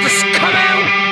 Just come out!